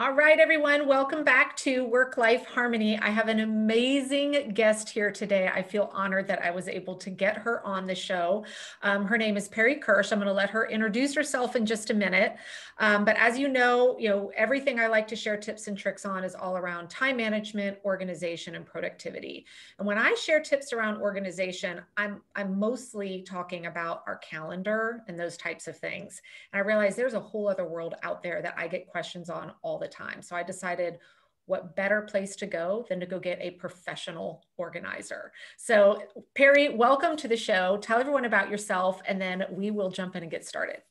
All right, everyone, welcome back to Work Life Harmony. I have an amazing guest here today. I feel honored that I was able to get her on the show. Um, her name is Perri Kersh. I'm going to let her introduce herself in just a minute. Um, but as you know, you know, everything I like to share tips and tricks on is all around time management, organization, and productivity. And when I share tips around organization, I'm, I'm mostly talking about our calendar and those types of things. And I realize there's a whole other world out there that I get questions on all the the time. So I decided what better place to go than to go get a professional organizer. So Perri, welcome to the show. Tell everyone about yourself and then we will jump in and get started.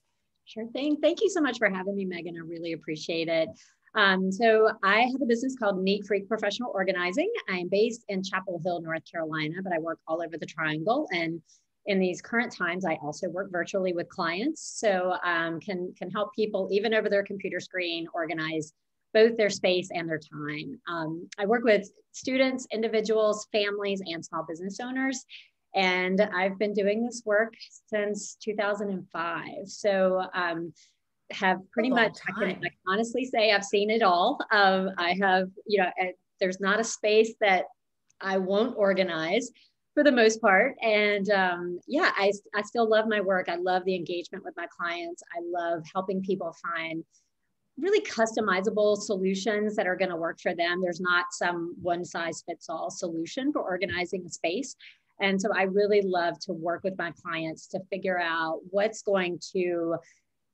Sure thing. Thank you so much for having me, Megan. I really appreciate it. Um, so I have a business called Neat Freak Professional Organizing. I am based in Chapel Hill, North Carolina, but I work all over the triangle. And in these current times, I also work virtually with clients. So um, can, can help people even over their computer screen organize both their space and their time. Um, I work with students, individuals, families, and small business owners. And I've been doing this work since 2005. So um, have pretty much, I can, I can, honestly say I've seen it all. Um, I have, you know, there's not a space that I won't organize for the most part. And um, yeah, I, I still love my work. I love the engagement with my clients. I love helping people find really customizable solutions that are going to work for them. There's not some one size fits all solution for organizing a space. And so I really love to work with my clients to figure out what's going to,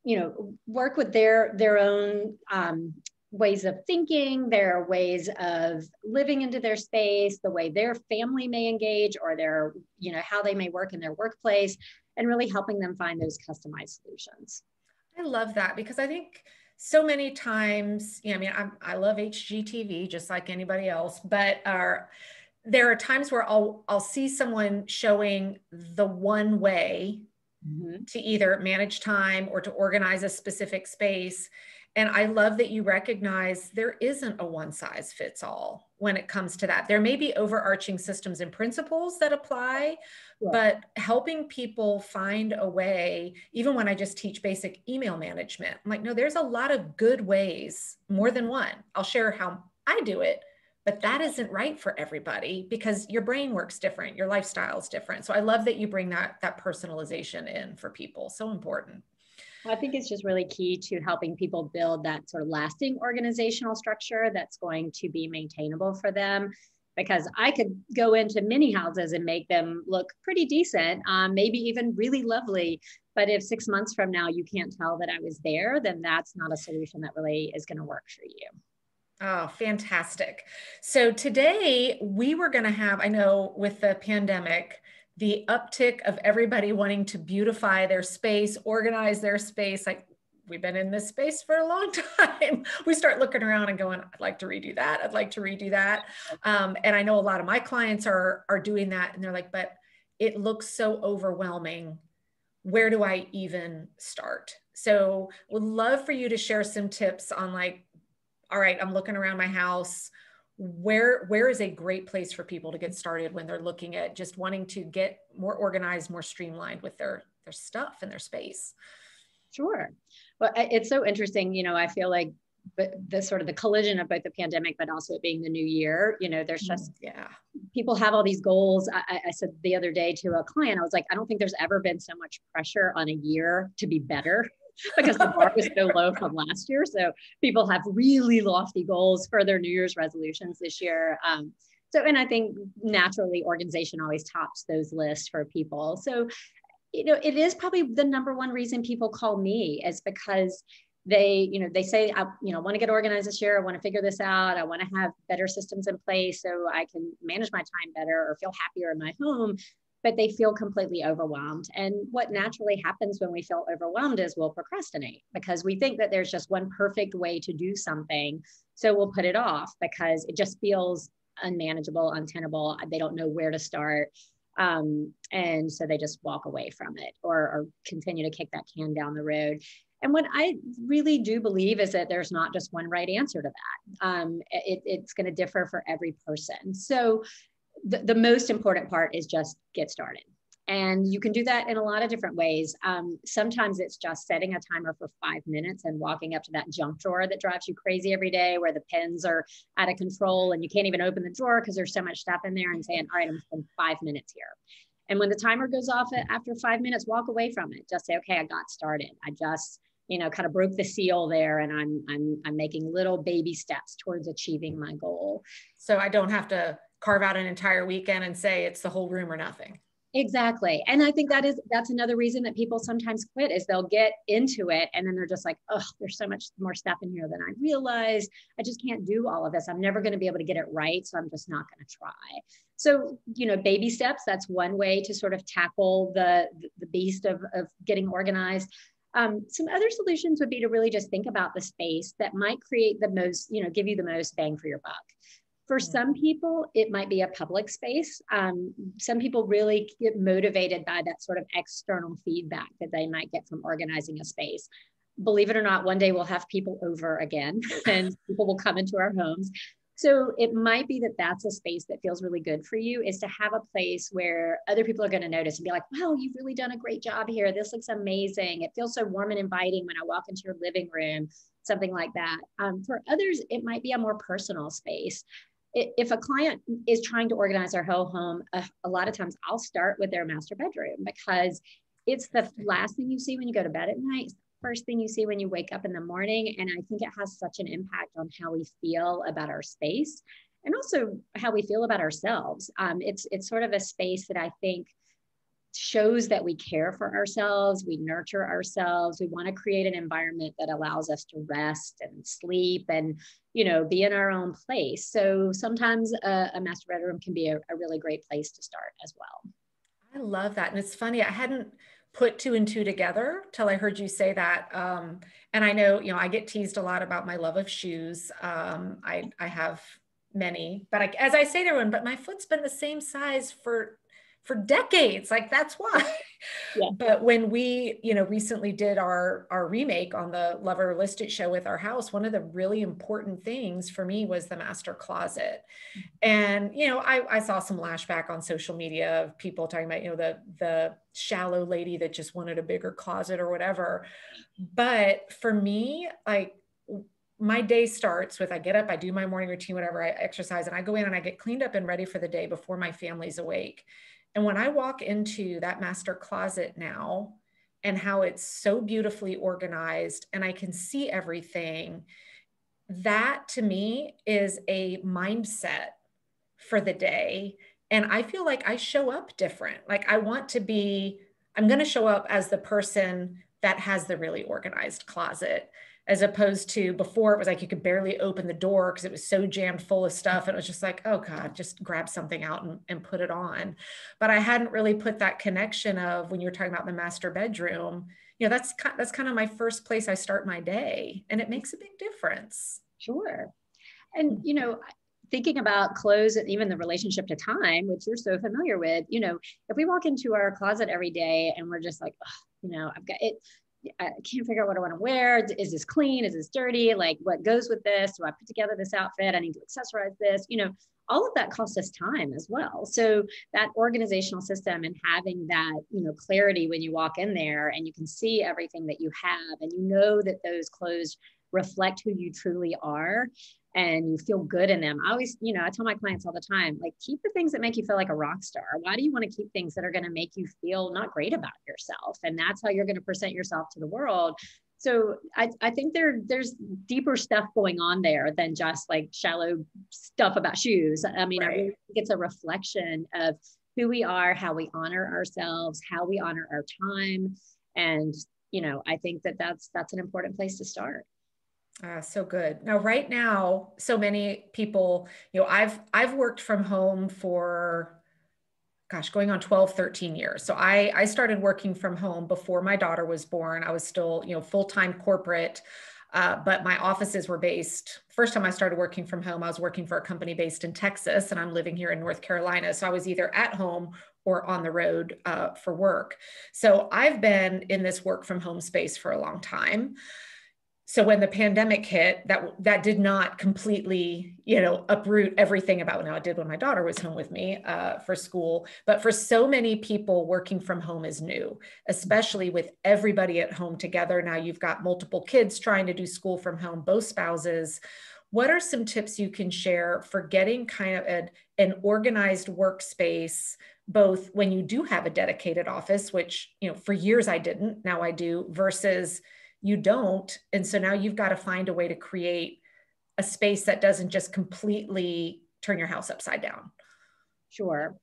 you know, work with their their own um, ways of thinking, their ways of living into their space, the way their family may engage, or their, you know, how they may work in their workplace, and really helping them find those customized solutions. I love that because I think so many times, you know, I mean, I'm, i love HGTV just like anybody else, but there are times where I'll, I'll see someone showing the one way mm-hmm. to either manage time or to organize a specific space. And I love that you recognize there isn't a one size fits all when it comes to that. There may be overarching systems and principles that apply, yeah. but helping people find a way, even when I just teach basic email management, I'm like, no, there's a lot of good ways, more than one. I'll share how I do it, but that isn't right for everybody because your brain works different, your lifestyle is different. So I love that you bring that that personalization in for people. So important. I think it's just really key to helping people build that sort of lasting organizational structure that's going to be maintainable for them. Because I could go into many houses and make them look pretty decent, um, maybe even really lovely. But if six months from now you can't tell that I was there, then that's not a solution that really is going to work for you. Oh, fantastic. So today we were going to have, I know with the pandemic, the uptick of everybody wanting to beautify their space, organize their space. Like we've been in this space for a long time. we start looking around and going, I'd like to redo that. I'd like to redo that. Um, and I know a lot of my clients are are doing that, and they're like, but it looks so overwhelming. Where do I even start? So would love for you to share some tips on like, all right, I'm looking around my house where where is a great place for people to get started when they're looking at just wanting to get more organized more streamlined with their their stuff and their space? Sure. Well it's so interesting you know i feel like but the sort of the collision of both the pandemic but also it being the new year you know there's just mm, yeah. people have all these goals. I, I, said the other day to a client i was like i don't think there's ever been so much pressure on a year to be better because the bar was so low from last year. So people have really lofty goals for their New Year's resolutions this year. Um, so, and I think naturally organization always tops those lists for people. So, you know, it is probably the number one reason people call me is because they, you know, they say, I, you know, want to get organized this year. I want to figure this out. I want to have better systems in place so I can manage my time better or feel happier in my home but they feel completely overwhelmed. And what naturally happens when we feel overwhelmed is we'll procrastinate because we think that there's just one perfect way to do something. So we'll put it off because it just feels unmanageable, untenable. They don't know where to start. Um, and so they just walk away from it or, or continue to kick that can down the road. And what I really do believe is that there's not just one right answer to that. Um, it, it's going to differ for every person. So the, the most important part is just get started. And you can do that in a lot of different ways. Um, sometimes it's just setting a timer for five minutes and walking up to that junk drawer that drives you crazy every day, where the pens are out of control and you can't even open the drawer because there's so much stuff in there, and saying, All right, I'm spend five minutes here. And when the timer goes off after five minutes, walk away from it. Just say, Okay, I got started. I just you know kind of broke the seal there and i'm i'm i'm making little baby steps towards achieving my goal so i don't have to carve out an entire weekend and say it's the whole room or nothing Exactly. And I think that is that's another reason that people sometimes quit is they'll get into it and then they're just like, oh, there's so much more stuff in here than I realized. I just can't do all of this. I'm never going to be able to get it right. So I'm just not going to try. So, you know, baby steps, that's one way to sort of tackle the the beast of, of getting organized. Um, some other solutions would be to really just think about the space that might create the most, you know, give you the most bang for your buck. For some people, it might be a public space. Um, some people really get motivated by that sort of external feedback that they might get from organizing a space. Believe it or not, one day we'll have people over again and people will come into our homes. So it might be that that's a space that feels really good for you is to have a place where other people are going to notice and be like, wow, you've really done a great job here. This looks amazing. It feels so warm and inviting when I walk into your living room, something like that. Um, for others, it might be a more personal space if a client is trying to organize their whole home, a, a, lot of times I'll start with their master bedroom because it's the last thing you see when you go to bed at night, first thing you see when you wake up in the morning. And I think it has such an impact on how we feel about our space and also how we feel about ourselves. Um, it's, it's sort of a space that I think shows that we care for ourselves, we nurture ourselves, we want to create an environment that allows us to rest and sleep and, you know, be in our own place. So sometimes a, a master bedroom can be a, a really great place to start as well. I love that. And it's funny, I hadn't put two and two together till I heard you say that. Um, and I know, you know, I get teased a lot about my love of shoes. Um, I, I have many, but I, as I say to everyone, but my foot's been the same size for for decades like that's why yeah. but when we you know recently did our our remake on the Love It or List It show with our house one of the really important things for me was the master closet mm-hmm. and you know i i saw some lashback on social media of people talking about you know the the shallow lady that just wanted a bigger closet or whatever but for me like my day starts with I get up, I do my morning routine, whatever, I exercise, and I go in and I get cleaned up and ready for the day before my family's awake. And when I walk into that master closet now and how it's so beautifully organized and I can see everything, that to me is a mindset for the day. And I feel like I show up different. Like I want to be, I'm going to show up as the person that has the really organized closet as opposed to before it was like you could barely open the door because it was so jammed full of stuff and it was just like oh god just grab something out and, and put it on. But i hadn't really put that connection of when you're talking about the master bedroom you know that's that's kind of my first place i start my day and it makes a big difference. Sure. And you know thinking about clothes and even the relationship to time which you're so familiar with you know if we walk into our closet every day and we're just like you know i've got it I can't figure out what I want to wear. Is this clean? Is this dirty? Like what goes with this? Do I put together this outfit? I need to accessorize this. You know, all of that costs us time as well. So that organizational system and having that, you know, clarity when you walk in there and you can see everything that you have and you know that those clothes reflect who you truly are and you feel good in them. I always, you know, I tell my clients all the time, like keep the things that make you feel like a rock star. Why do you want to keep things that are going to make you feel not great about yourself? And that's how you're going to present yourself to the world. So I, I think there there's deeper stuff going on there than just like shallow stuff about shoes. I mean, right. I really think it's a reflection of who we are, how we honor ourselves, how we honor our time, and you know, I think that that's that's an important place to start. Uh, so good. Now, right now, so many people, you know, I've I've worked from home for gosh, going on 12, 13 years. So I I started working from home before my daughter was born. I was still, you know, full-time corporate. Uh, but my offices were based first time i started working from home i was working for a company based in texas and i'm living here in north carolina so i was either at home or on the road uh, for work so i've been in this work from home space for a long time so when the pandemic hit that that did not completely you know uproot everything about now it did when my daughter was home with me uh, for school. But for so many people working from home is new especially with everybody at home together. Now you've got multiple kids trying to do school from home both spouses. What are some tips you can share for getting kind of a, an organized workspace both when you do have a dedicated office which you know for years i didn't now i do versus you don't. And so now you've got to find a way to create a space that doesn't just completely turn your house upside down. Sure.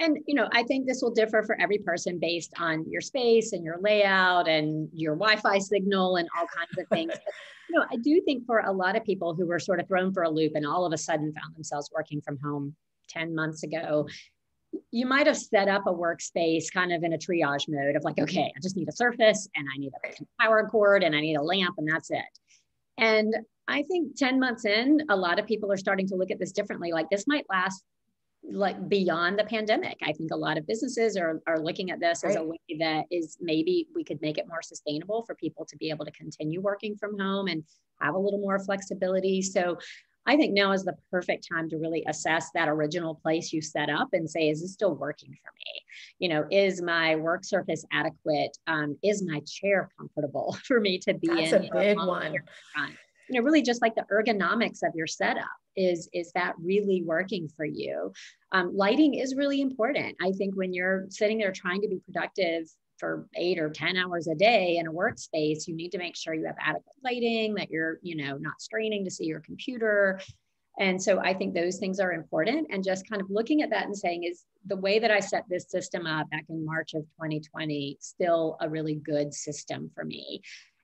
And you know i think this will differ for every person based on your space and your layout and your wi-fi signal and all kinds of things. But, you know i do think for a lot of people who were sort of thrown for a loop and all of a sudden found themselves working from home 10 months ago you might have set up a workspace kind of in a triage mode of like, okay, I just need a surface and I need a power cord and I need a lamp and that's it. And I think 10 months in, a lot of people are starting to look at this differently. Like this might last like beyond the pandemic. I think a lot of businesses are, are looking at this right. as a way that is maybe we could make it more sustainable for people to be able to continue working from home and have a little more flexibility. So I think now is the perfect time to really assess that original place you set up and say, is this still working for me? You know, is my work surface adequate? Um, is my chair comfortable for me to be That's in? That's a big one. You know, really just like the ergonomics of your setup is is that really working for you? Um, lighting is really important. I think when you're sitting there trying to be productive for eight or 10 hours a day in a workspace, you need to make sure you have adequate lighting, that you're, you know, not straining to see your computer. And so I think those things are important. And just kind of looking at that and saying, is the way that I set this system up back in March of 2020 still a really good system for me?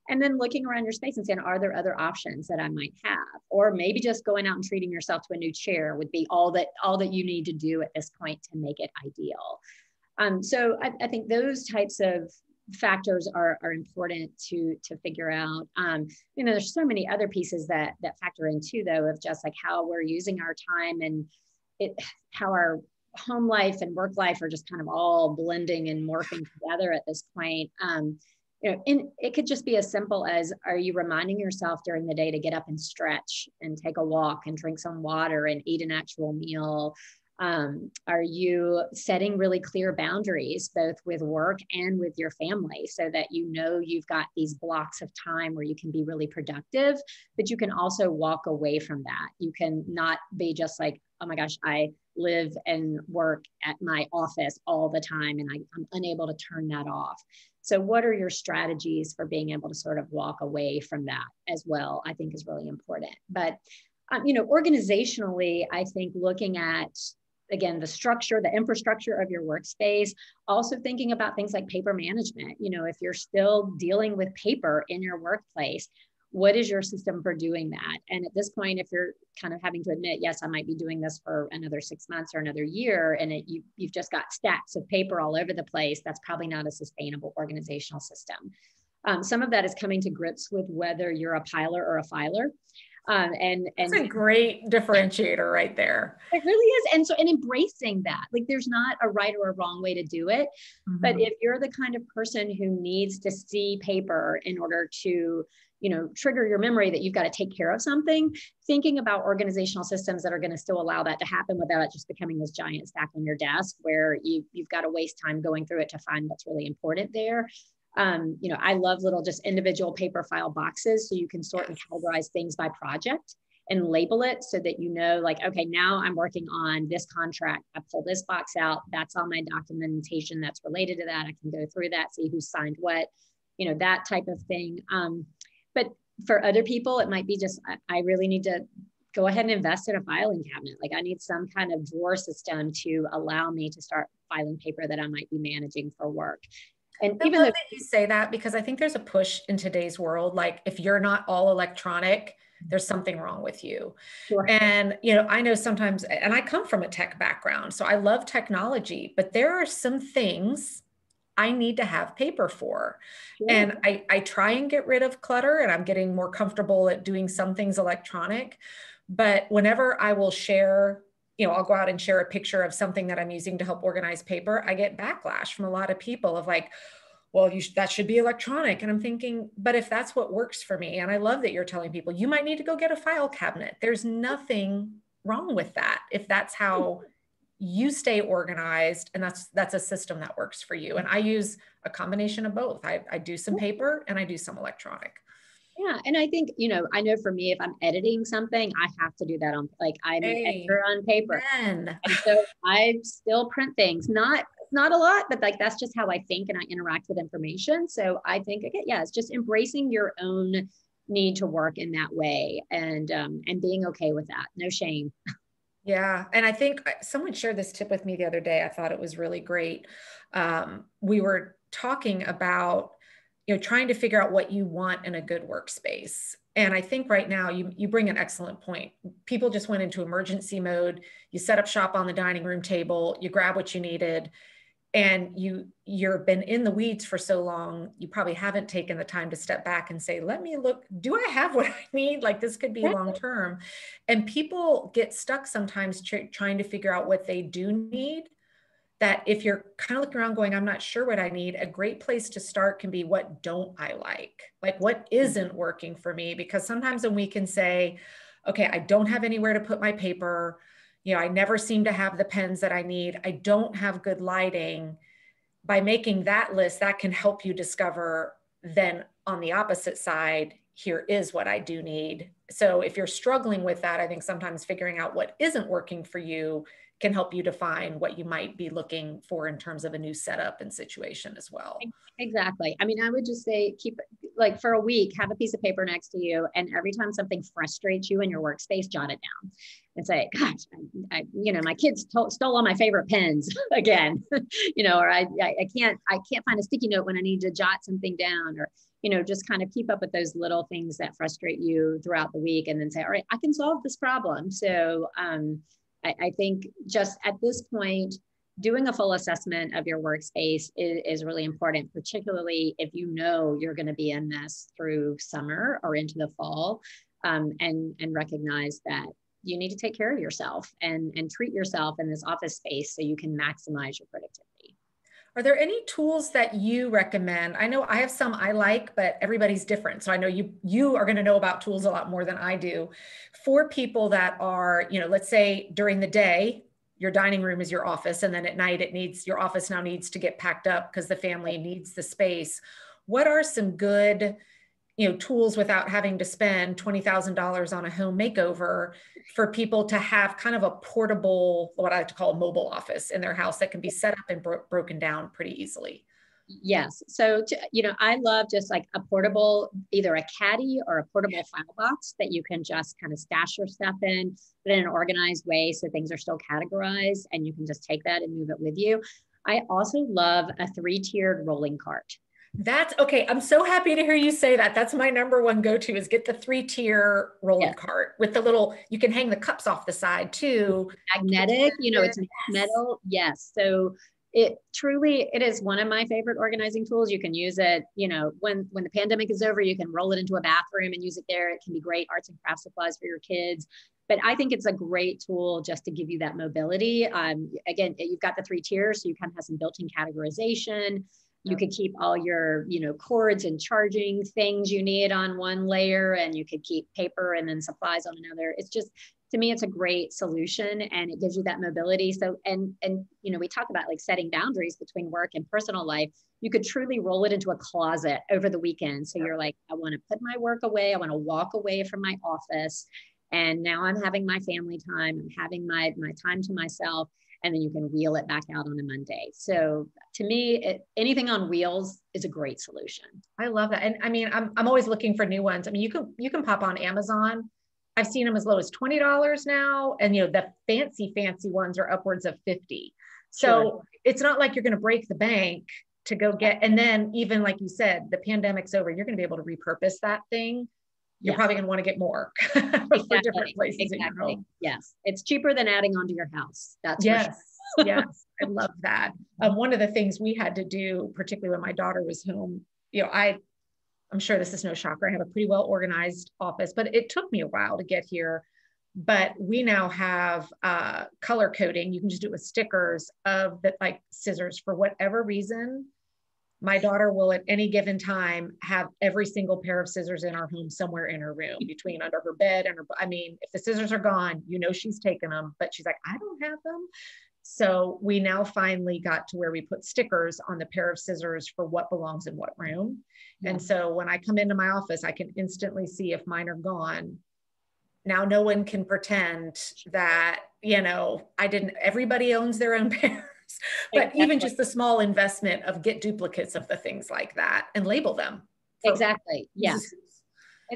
And then looking around your space and saying, are there other options that I might have? Or maybe just going out and treating yourself to a new chair would be all that all that you need to do at this point to make it ideal. Um, so I, I, think those types of factors are, are important to to figure out. Um, you know, there's so many other pieces that that factor in too, though, of just like how we're using our time and it how our home life and work life are just kind of all blending and morphing together at this point. Um, you know, and it could just be as simple as are you reminding yourself during the day to get up and stretch and take a walk and drink some water and eat an actual meal um, are you setting really clear boundaries, both with work and with your family, so that you know you've got these blocks of time where you can be really productive, but you can also walk away from that? You can not be just like, oh my gosh, I live and work at my office all the time and I, I'm unable to turn that off. So, what are your strategies for being able to sort of walk away from that as well? I think is really important. But um, you know, organizationally, I think looking at again the structure the infrastructure of your workspace. Also thinking about things like paper management you know if you're still dealing with paper in your workplace what is your system for doing that? And at this point if you're kind of having to admit yes i might be doing this for another six months or another year and it, you, you've just got stacks of paper all over the place that's probably not a sustainable organizational system. Um, some of that is coming to grips with whether you're a piler or a filer um, and and it's a great differentiator right there. It really is, and so and embracing that, like there's not a right or a wrong way to do it, mm-hmm. but if you're the kind of person who needs to see paper in order to you know trigger your memory that you've got to take care of something thinking about organizational systems that are going to still allow that to happen without it just becoming this giant stack on your desk where you, you've got to waste time going through it to find what's really important there um, you know, I love little just individual paper file boxes so you can sort and categorize things by project and label it so that you know, like, okay, now I'm working on this contract. I pull this box out. That's all my documentation that's related to that. I can go through that, see who signed what, you know, that type of thing. Um, but for other people, it might be just, I, I really need to go ahead and invest in a filing cabinet. Like I need some kind of drawer system to allow me to start filing paper that I might be managing for work. And I even though that you say that because I think there's a push in today's world, like if you're not all electronic, there's something wrong with you. Sure. And you know, I know sometimes, and I come from a tech background, so I love technology, but there are some things I need to have paper for. Sure. And I, I try and get rid of clutter and I'm getting more comfortable at doing some things electronic. But whenever I will share you know, I'll go out and share a picture of something that I'm using to help organize paper, I get backlash from a lot of people of like, well, you sh- that should be electronic. And I'm thinking, but if that's what works for me, and I love that you're telling people you might need to go get a file cabinet. There's nothing wrong with that if that's how hmm. you stay organized and that's that's a system that works for you. And i use a combination of both. I, I do some hmm. paper and i do some electronic yeah and i think you know i know for me if i'm editing something i have to do that on like i'm hey, an editor on paper and so i still print things not not a lot but like that's just how i think and i interact with information so i think again yeah it's just embracing your own need to work in that way and um, and being okay with that no shame Yeah. And I think uh, someone shared this tip with me the other day. I thought it was really great. Um, we were talking about, you know, trying to figure out what you want in a good workspace. And I think right now you, you bring an excellent point. People just went into emergency mode. You set up shop on the dining room table, you grab what you needed, and you you've been in the weeds for so long you probably haven't taken the time to step back and say let me look do i have what i need like this could be long term and people get stuck sometimes tr- trying to figure out what they do need that if you're kind of looking around going i'm not sure what i need a great place to start can be what don't i like like what isn't working for me because sometimes when we can say okay i don't have anywhere to put my paper you know, I never seem to have the pens that I need. I don't have good lighting. By making that list, that can help you discover then on the opposite side, here is what I do need. So if you're struggling with that, I think sometimes figuring out what isn't working for you can help you define what you might be looking for in terms of a new setup and situation as well. Exactly. I mean, I would just say keep like for a week, have a piece of paper next to you, and every time something frustrates you in your workspace, jot it down and say, "Gosh, I, I you know, my kids to- stole all my favorite pens again," you know, or I, I, I can't, I can't find a sticky note when I need to jot something down, or you know, just kind of keep up with those little things that frustrate you throughout the week, and then say, "All right, I can solve this problem." So, um, I, I think just at this point doing a full assessment of your workspace is, is really important, particularly if you know you're going to be in this through summer or into the fall, um, and and recognize that you need to take care of yourself and and treat yourself in this office space so you can maximize your productivity. Are there any tools that you recommend? I know I have some I like, but everybody's different. So I know you you are going to know about tools a lot more than I do. For people that are, you know, let's say during the day your dining room is your office and then at night it needs your office now needs to get packed up because the family needs the space what are some good you know tools without having to spend $20000 on a home makeover for people to have kind of a portable what i like to call a mobile office in their house that can be set up and bro- broken down pretty easily Yes. So, to, you know, I love just like a portable, either a caddy or a portable file box that you can just kind of stash your stuff in, but in an organized way so things are still categorized and you can just take that and move it with you. I also love a three tiered rolling cart. That's okay. I'm so happy to hear you say that. That's my number one go to is get the three tier rolling cart with the little, you can hang the cups off the side too. Magnetic, you know, it's yes. metal. Yes. So it truly it is one of my favorite organizing tools you can use it you know when when the pandemic is over you can roll it into a bathroom and use it there it can be great arts and crafts supplies for your kids but i think it's a great tool just to give you that mobility um, again you've got the three tiers so you kind of have some built-in categorization you could um, keep all your you know cords and charging things you need on one layer and you could keep paper and then supplies on another. It's just to me it's a great solution and it gives you that mobility. So and and you know we talk about like setting boundaries between work and personal life. You could truly roll it into a closet over the weekend. So you're like i want to put my work away. I want to walk away from my office. And now i'm having my family time. I'm having my my time to myself and then you can wheel it back out on a monday so to me it, anything on wheels is a great solution i love that and i mean I'm, I'm always looking for new ones i mean you can you can pop on amazon I've seen them as low as $20 now. And, you know, the fancy, fancy ones are upwards of 50. So sure. it's not like you're going to break the bank to go get, and then even like you said, the pandemic's over, you're going to be able to repurpose that thing. You're yes. probably going to want to get more exactly. for different places exactly. Yes. It's cheaper than adding onto your house. That's yes. Sure. yes. I love that. Um, one of the things we had to do, particularly when my daughter was home, you know, I I'm sure this is no shocker. I have a pretty well organized office, but it took me a while to get here. But we now have uh, color coding. You can just do it with stickers of that, like scissors for whatever reason. My daughter will at any given time have every single pair of scissors in our home somewhere in her room between under her bed and her i mean if the scissors are gone you know she's taken them but she's like i don't have them so we now finally got to where we put stickers on the pair of scissors for what belongs in what room. Yeah. and so when i come into my office i can instantly see if mine are gone. Now no one can pretend that you know i didn't everybody owns their own pair but exactly. even just the small investment of get duplicates of the things like that and label them. exactly. Yes.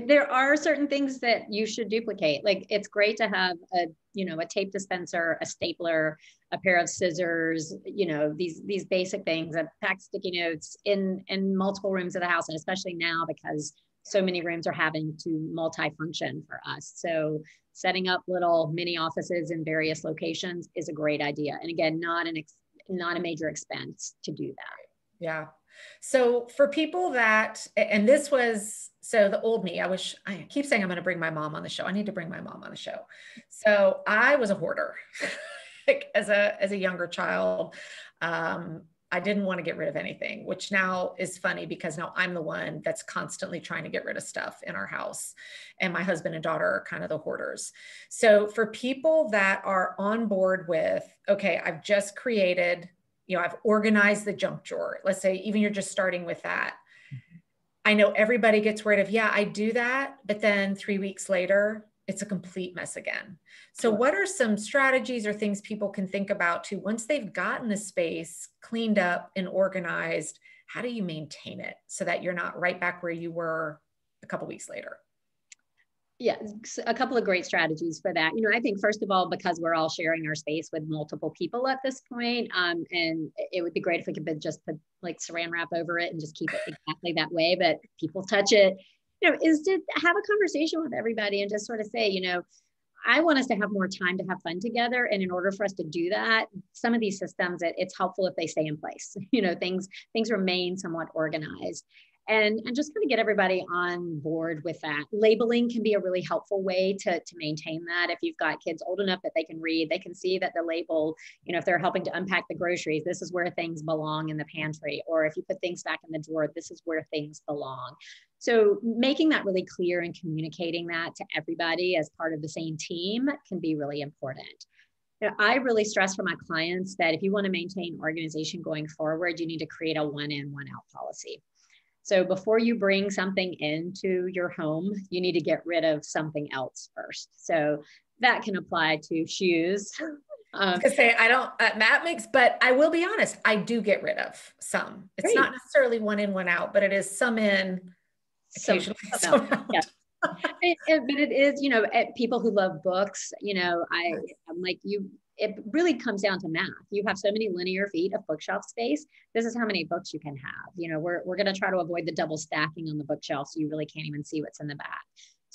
There are certain things that you should duplicate. Like it's great to have a, you know, a tape dispenser, a stapler, a pair of scissors, you know, these these basic things, a pack sticky notes in in multiple rooms of the house, and especially now because so many rooms are having to multi-function for us. So setting up little mini offices in various locations is a great idea. And again, not an ex- not a major expense to do that. Yeah. So for people that, and this was, so the old me, I wish, I keep saying I'm going to bring my mom on the show. I need to bring my mom on the show. So I was a hoarder like as a, as a younger child. Um, I didn't want to get rid of anything, which now is funny because now I'm the one that's constantly trying to get rid of stuff in our house. And my husband and daughter are kind of the hoarders. So for people that are on board with, okay, I've just created, you know, I've organized the junk drawer. Let's say even you're just starting with that. Mm-hmm. I know everybody gets rid of, yeah, I do that. But then three weeks later, it's a complete mess again. So, what are some strategies or things people can think about to once they've gotten the space cleaned up and organized? How do you maintain it so that you're not right back where you were a couple weeks later? Yeah, a couple of great strategies for that. You know, I think first of all, because we're all sharing our space with multiple people at this point, um, and it would be great if we could just put like saran wrap over it and just keep it exactly that way. But people touch it, you know, is to have a conversation with everybody and just sort of say, you know, I want us to have more time to have fun together. And in order for us to do that, some of these systems, it, it's helpful if they stay in place. You know, things things remain somewhat organized and, and just kind of get everybody on board with that. Labeling can be a really helpful way to, to maintain that. If you've got kids old enough that they can read, they can see that the label, you know, if they're helping to unpack the groceries, this is where things belong in the pantry. Or if you put things back in the drawer, this is where things belong. So making that really clear and communicating that to everybody as part of the same team can be really important. You know, I really stress for my clients that if you want to maintain organization going forward, you need to create a one in, one out policy. So before you bring something into your home, you need to get rid of something else first. So that can apply to shoes. Um, I say I don't uh, Matt makes, but I will be honest, I do get rid of some. It's great. not necessarily one in, one out, but it is some in, some, some. Yeah. it, it, but it is, you know, eh, people who love books, you know, I, I'm like you it really comes down to math. You have so many linear feet of bookshelf space. This is how many books you can have. You know, we're, we're going to try to avoid the double stacking on the bookshelf so you really can't even see what's in the back.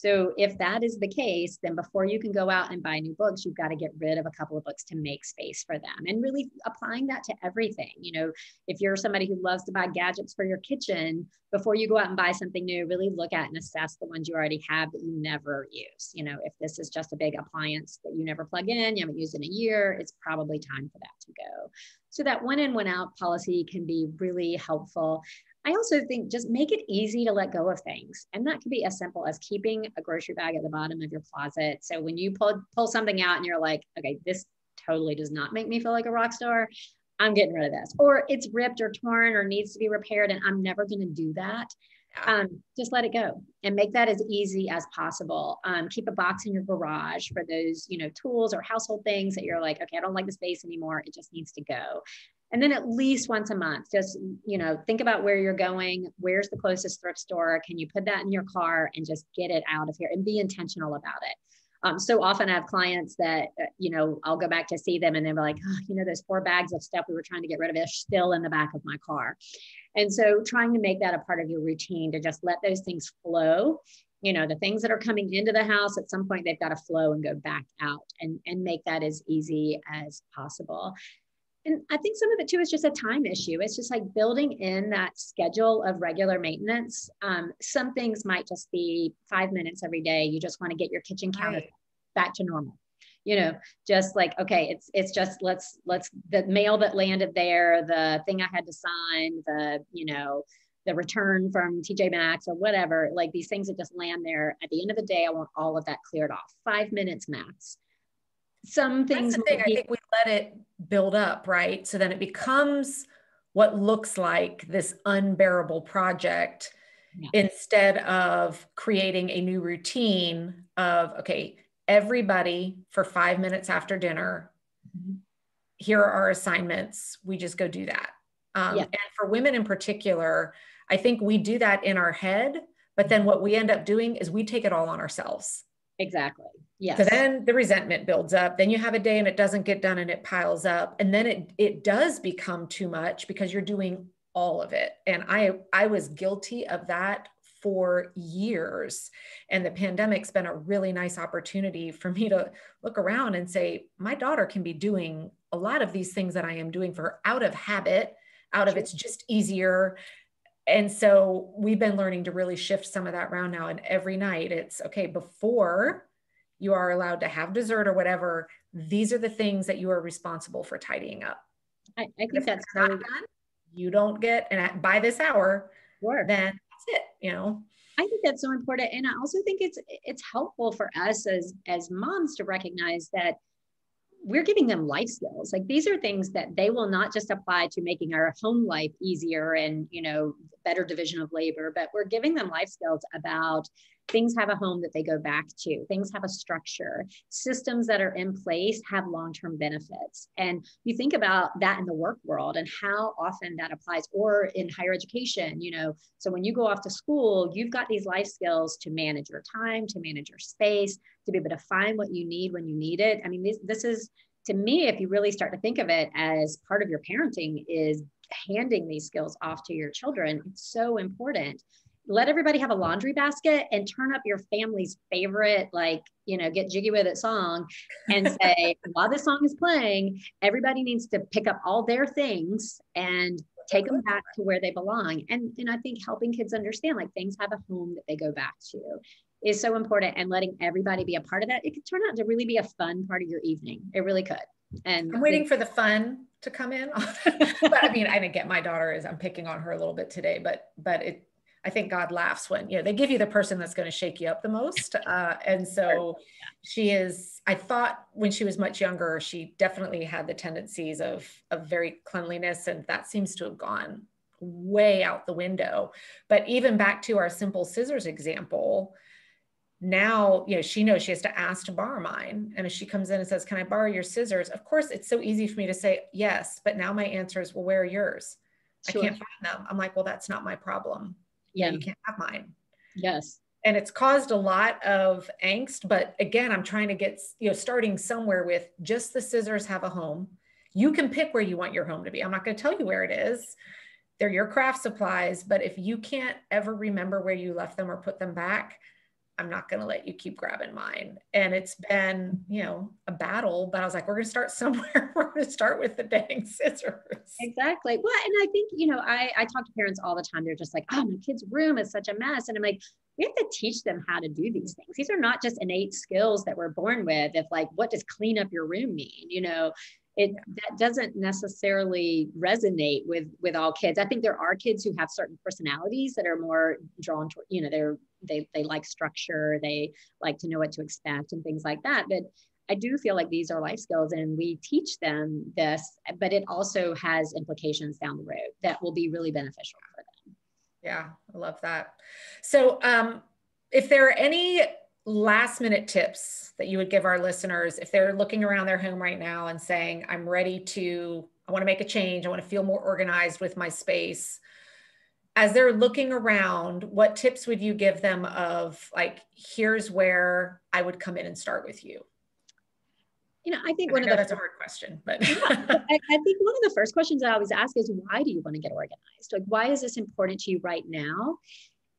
So if that is the case, then before you can go out and buy new books, you've got to get rid of a couple of books to make space for them and really applying that to everything. You know, if you're somebody who loves to buy gadgets for your kitchen, before you go out and buy something new, really look at and assess the ones you already have that you never use. You know, if this is just a big appliance that you never plug in, you haven't used in a year, it's probably time for that to go. So that one in, one out policy can be really helpful. I also think just make it easy to let go of things. And that could be as simple as keeping a grocery bag at the bottom of your closet. So when you pull pull something out and you're like, okay, this totally does not make me feel like a rock star, I'm getting rid of this. Or it's ripped or torn or needs to be repaired and I'm never going to do that. Um, just let it go and make that as easy as possible. Um, keep a box in your garage for those, you know, tools or household things that you're like, okay, I don't like the space anymore. It just needs to go and then at least once a month just you know think about where you're going where's the closest thrift store can you put that in your car and just get it out of here and be intentional about it um, so often I have clients that, uh, you know, I'll go back to see them and they're like, oh, you know, those four bags of stuff we were trying to get rid of is still in the back of my car. And so trying to make that a part of your routine to just let those things flow. You know, the things that are coming into the house at some point, they've got to flow and go back out and, and make that as easy as possible and I think some of it too is just a time issue. It's just like building in that schedule of regular maintenance. Um, some things might just be five minutes every day. You just want to get your kitchen counter right. back to normal. you know just like okay it's it's just let's let's the mail that landed there the thing i had to sign the you know the return from tj maxx or whatever like these things that just land there at the end of the day i want all of that cleared off five minutes max some things That's the thing. I think we let it build up right so then it becomes what looks like this unbearable project yeah. instead of creating a new routine of okay everybody for five minutes after dinner. Mm-hmm. Here are our assignments. We just go do that. Um, yeah. And for women in particular, I think we do that in our head, but then what we end up doing is we take it all on ourselves. Exactly. Yes. So then the resentment builds up. Then you have a day and it doesn't get done and it piles up. And then it it does become too much because you're doing all of it. And I I was guilty of that for years. And the pandemic's been a really nice opportunity for me to look around and say, my daughter can be doing a lot of these things that I am doing for her out of habit, out of it's just easier. And so we've been learning to really shift some of that around now. And every night it's okay, before you are allowed to have dessert or whatever, these are the things that you are responsible for tidying up. I, I think that's so done, you don't get, and by this hour, sure. then that's it you know i think that's so important and i also think it's it's helpful for us as as moms to recognize that we're giving them life skills. Like these are things that they will not just apply to making our home life easier and you know better division of labor but we're giving them life skills about things have a home that they go back to. Things have a structure. Systems that are in place have long-term benefits. And you think about that in the work world and how often that applies or in higher education you know so when you go off to school you've got these life skills to manage your time to manage your space to be able to find what you need when you need it. I mean this, this is to me if you really start to think of it as part of your parenting is handing these skills off to your children it's so important let everybody have a laundry basket and turn up your family's favorite, like, you know, get jiggy with it song and say, while this song is playing, everybody needs to pick up all their things and take them back to where they belong. And, and I think helping kids understand like things have a home that they go back to is so important and letting everybody be a part of that. It could turn out to really be a fun part of your evening. It really could. And I'm waiting for the fun to come in. but I mean, I didn't get my daughter is I'm picking on her a little bit today, but but it I think God laughs when you know they give you the person that's going to shake you up the most. Uh, and so she is. I thought when she was much younger, she definitely had the tendencies of of very cleanliness, and that seems to have gone way out the window. But even back to our simple scissors example, now you know she knows she has to ask to borrow mine and if she comes in and says can i borrow your scissors of course it's so easy for me to say yes but now my answer is well where are yours sure. i can't find them i'm like well that's not my problem yeah you can't have mine. Yes. And it's caused a lot of angst but again i'm trying to get you know starting somewhere with just the scissors have a home. You can pick where you want your home to be. I'm not going to tell you where it is. They're your craft supplies but if you can't ever remember where you left them or put them back I'm not going to let you keep grabbing mine. And it's been, you know, a battle, but I was like, we're going to start somewhere. we're going to start with the dang scissors. Exactly. Well, and I think, you know, I, I talk to parents all the time. They're just like, oh, my kid's room is such a mess. And I'm like, we have to teach them how to do these things. These are not just innate skills that we're born with. If like, what does clean up your room mean? You know, it that doesn't necessarily resonate with with all kids i think there are kids who have certain personalities that are more drawn to you know they're they, they like structure they like to know what to expect and things like that but i do feel like these are life skills and we teach them this but it also has implications down the road that will be really beneficial for them yeah i love that so um if there are any last minute tips that you would give our listeners if they're looking around their home right now and saying, I'm ready to, I want to make a change, I want to feel more organized with my space. As they're looking around, what tips would you give them of like, here's where I would come in and start with you? You know, I think one I of the that's a hard question, but I, I think one of the first questions I always ask is why do you want to get organized? Like, why is this important to you right now?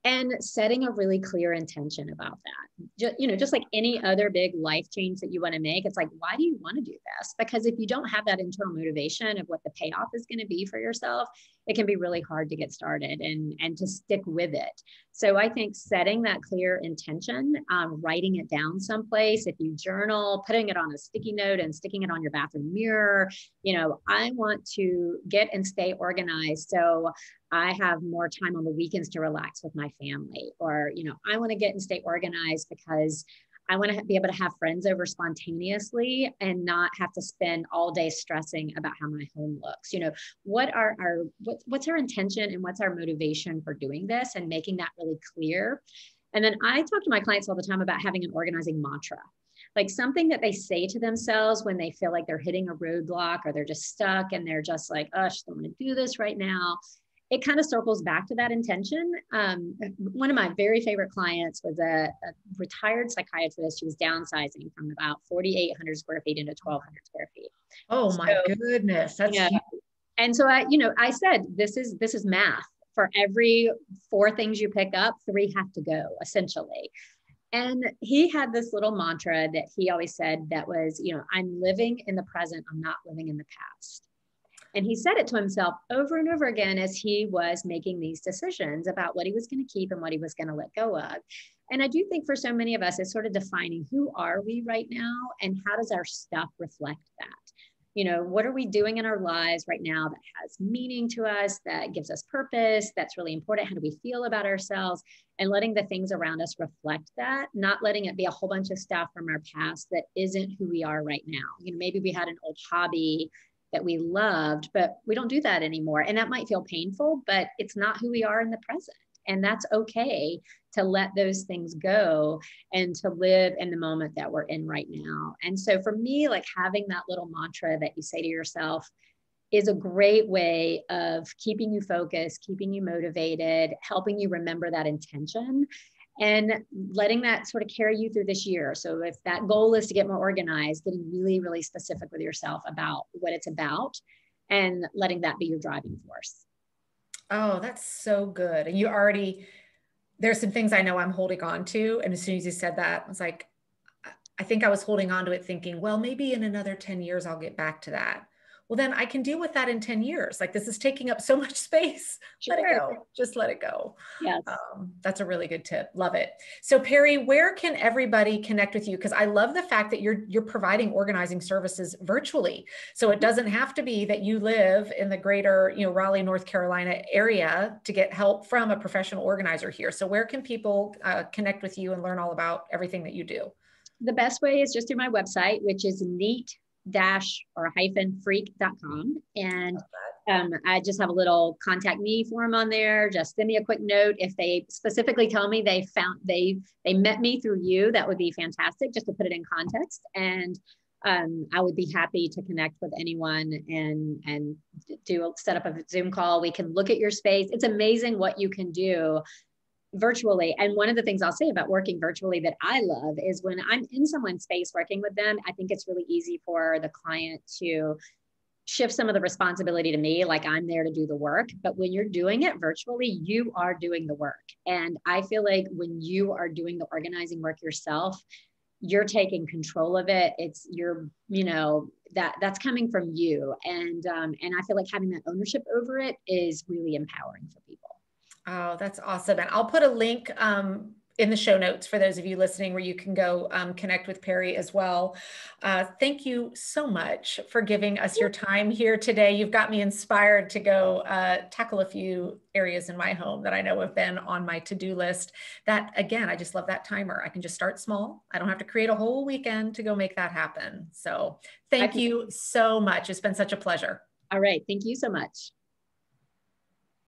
and setting a really clear intention about that just, you know just like any other big life change that you want to make it's like why do you want to do this because if you don't have that internal motivation of what the payoff is going to be for yourself it can be really hard to get started and and to stick with it. So i think setting that clear intention um, writing it down someplace if you journal putting it on a sticky note and sticking it on your bathroom mirror you know i want to get and stay organized. So i have more time on the weekends to relax with my family or you know i want to get and stay organized because I want to be able to have friends over spontaneously and not have to spend all day stressing about how my home looks. You know, what are our what, what's our intention and what's our motivation for doing this and making that really clear. And then I talk to my clients all the time about having an organizing mantra. Like something that they say to themselves when they feel like they're hitting a roadblock or they're just stuck and they're just like, oh, I don't want to do this right now it kind of circles back to that intention. Um, one of my very favorite clients was a, a, retired psychiatrist who was downsizing from about 4,800 square feet into 1,200 square feet. Oh so, my goodness, that's yeah. And so I, you know, I said this is this is math. For every four things you pick up, three have to go essentially. And he had this little mantra that he always said that was, you know, I'm living in the present, I'm not living in the past. And he said it to himself over and over again as he was making these decisions about what he was going to keep and what he was going to let go of. And I do think for so many of us, it's sort of defining who are we right now and how does our stuff reflect that? You know, what are we doing in our lives right now that has meaning to us, that gives us purpose, that's really important? How do we feel about ourselves? And letting the things around us reflect that, not letting it be a whole bunch of stuff from our past that isn't who we are right now. You know, maybe we had an old hobby that we loved, but we don't do that anymore. And that might feel painful, but it's not who we are in the present. And that's okay to let those things go and to live in the moment that we're in right now. And so for me, like having that little mantra that you say to yourself, is a great way of keeping you focused, keeping you motivated, helping you remember that intention and letting that sort of carry you through this year. So if that goal is to get more organized, getting really, really specific with yourself about what it's about and letting that be your driving force. Oh, that's so good. And you already, there's some things I know I'm holding on to. And as soon as you said that, I was like, I think I was holding on to it thinking, well, maybe in another 10 years, I'll get back to that well then i can deal with that in 10 years. Like this is taking up so much space. Sure. let it go. Just let it go. Yes. Um, that's a really good tip. Love it. So Perri where can everybody connect with you? Because i love the fact that you're you're providing organizing services virtually. So it doesn't have to be that you live in the greater you know raleigh north carolina area to get help from a professional organizer here. So where can people uh, connect with you and learn all about everything that you do? The best way is just through my website which is neat dash or hyphen freak.com. And um, I just have a little contact me form on there. Just send me a quick note. If they specifically tell me they found they they met me through you, that would be fantastic just to put it in context. And um, I would be happy to connect with anyone and and do a set up a Zoom call. We can look at your space. It's amazing what you can do virtually. And one of the things I'll say about working virtually that I love is when I'm in someone's space working with them, I think it's really easy for the client to shift some of the responsibility to me, like I'm there to do the work. But when you're doing it virtually, you are doing the work. And I feel like when you are doing the organizing work yourself, you're taking control of it. It's you're, you know, that that's coming from you. And um, and I feel like having that ownership over it is really empowering for people. Oh, that's awesome. And I'll put a link um, in the show notes for those of you listening where you can go um, connect with Perri as well. Uh, thank you so much for giving us your time here today. You've got me inspired to go uh, tackle a few areas in my home that I know have been on my to-do list. That again, I just love that timer. I can just start small. I don't have to create a whole weekend to go make that happen. So thank you so much. It's been such a pleasure. All right. Thank you so much.